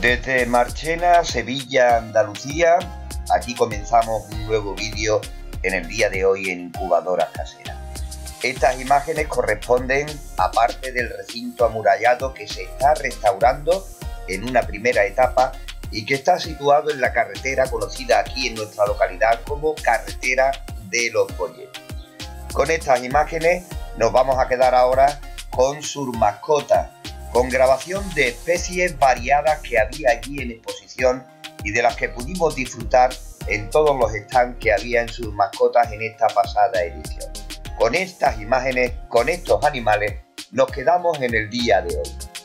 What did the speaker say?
Desde Marchena, Sevilla, Andalucía, aquí comenzamos un nuevo vídeo en el día de hoy en Incubadoras Caseras. Estas imágenes corresponden a parte del recinto amurallado que se está restaurando en una primera etapa y que está situado en la carretera conocida aquí en nuestra localidad como Carretera de los Folletos. Con estas imágenes nos vamos a quedar ahora con sus mascotas, con grabación de especies variadas que había allí en exposición y de las que pudimos disfrutar en todos los stands que había en sus mascotas en esta pasada edición. Con estas imágenes, con estos animales, nos quedamos en el día de hoy.